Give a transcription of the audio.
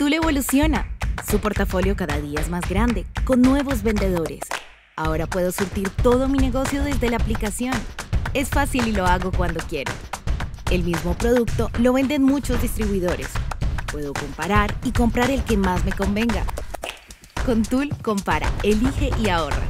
Tool evoluciona. Su portafolio cada día es más grande, con nuevos vendedores. Ahora puedo surtir todo mi negocio desde la aplicación. Es fácil y lo hago cuando quiero. El mismo producto lo venden muchos distribuidores. Puedo comparar y comprar el que más me convenga. Con Tool, compara, elige y ahorra.